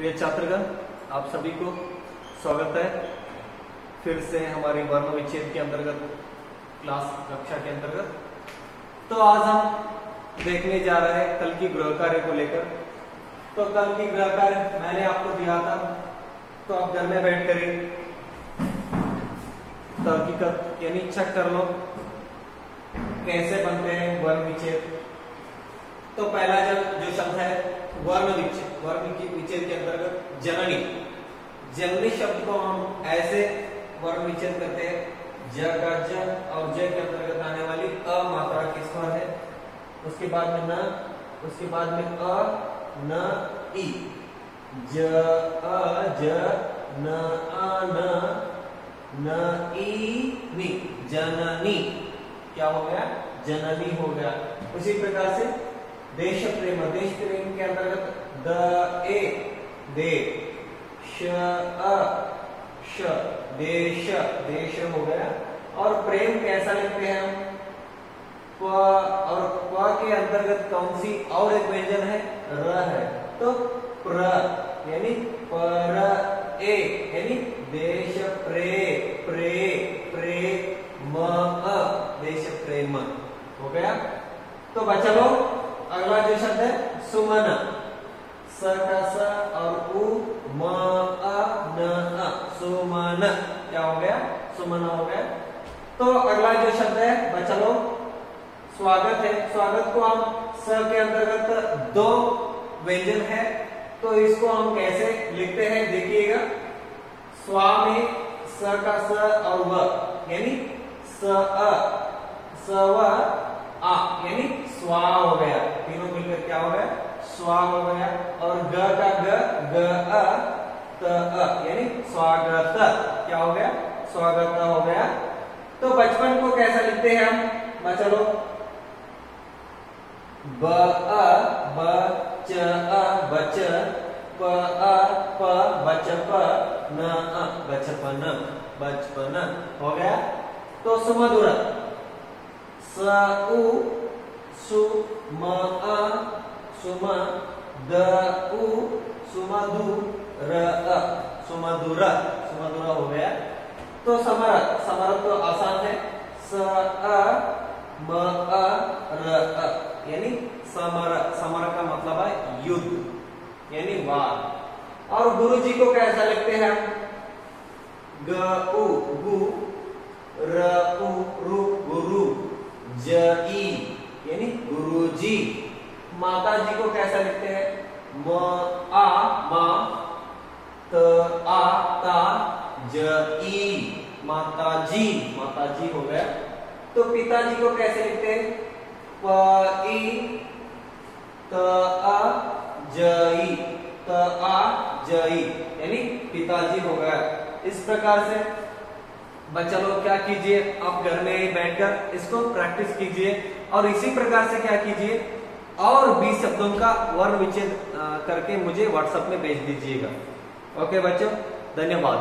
प्रिय छात्रगण, आप सभी को स्वागत है। फिर से हमारी वर्ण विच्छेद के अंतर्गत, क्लास कक्षा के अंतर्गत। तो आज हम देखने जा रहे हैं कल की गृह कार्य को लेकर। तो कल की गृह कार्य मैंने आपको दिया था तो आप घर में बैठ कर तो हकीकत यानी चेक कर लो। कैसे बनते हैं वर्ण विच्छेद? तो पहला जब जो शब्द है, वर्ण विच्छेद। वर्ण की विच्छेद के अंतर्गत जननी। जननी शब्द को हम ऐसे वर्ण विच्छेद करते हैं, ज का ज और ज के अंतर्गत आने वाली अ मात्रा किस पर है? उसके बाद में न, उसके बाद में अ, न ई ज, अ, ज, न, अ, न न ई नी। जननी। क्या हो गया? जननी हो गया। उसी प्रकार से देश प्रेम देश प्रेम के अंतर्गत द ए, दे, श, अ, श, देश देश हो गया। और प्रेम कैसा लिखते हैं हम? प और प के अंतर्गत कौन सी और एक व्यंजन है? र है। तो प्र, यानी पर, ए, यानी देश प्रे प्रे प्रे म देश प्रेम हो गया? तो बच्चा लोग अगला जो शब्द है, सुमन। स और उ, म सुमन। क्या हो गया? सुमन हो गया। तो अगला जो शब्द है बच्चा लोग स्वागत है। स्वागत को हम स के अंतर्गत दो व्यंजन है। तो इसको हम कैसे लिखते हैं, देखिएगा। स्वा में स का स, और व। यानी स, अ, स, व, आ। यानी स्वा हो गया तीनों मिलकर क्या हो गया स्वा हो गया और ग का ग ग, अ, त, अ, यानी स्वागत। क्या हो गया? स्वागत हो गया। तो बचपन को कैसा लिखते हैं हम? लोग ब, अ ब अ, बच, प, अ, प, बच, प, न, अ बचपन बचपन हो गया? तो सुमधुर। स, उ, सु, म, अ सुम द सुमधु र सुमधुर सुमधुर हो गया तो समर समर तो आसान है स अ म अ र अ यानी समर समर का मतलब है युद्ध यानी वार और गुरु जी को कैसा लिखते हैं ग उ गु र उ रु गुरु ज ई यानी गुरु जी माता जी को कैसा लिखते हैं? म, आ, मा, त, आ, ता, ज, ई। माता जी माता जी हो गया। तो पिताजी को कैसे लिखते हैं? प, ई, त आ ज, ई। त, आ, ज, ई। यानी पिताजी हो गया। इस प्रकार से बच्चा लोग क्या कीजिए? आप घर में ही बैठकर इसको प्रैक्टिस कीजिए। और इसी प्रकार से क्या कीजिए? और 20 शब्दों का वर्ण विच्छेद करके मुझे व्हाट्सएप में भेज दीजिएगा। ओके बच्चों, धन्यवाद।